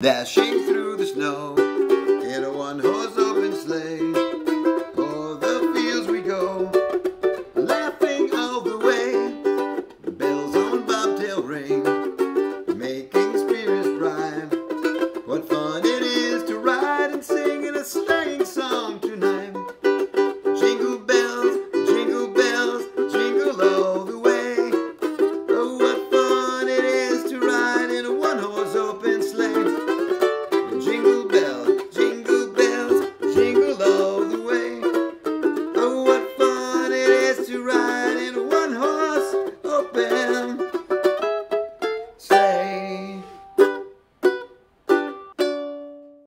Dashing through the snow in a one horse open sleigh. O'er the fields we go, laughing all the way. The bells on bobtail ring, making spirits bright. What fun it is to ride and sing!